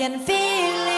can feel it.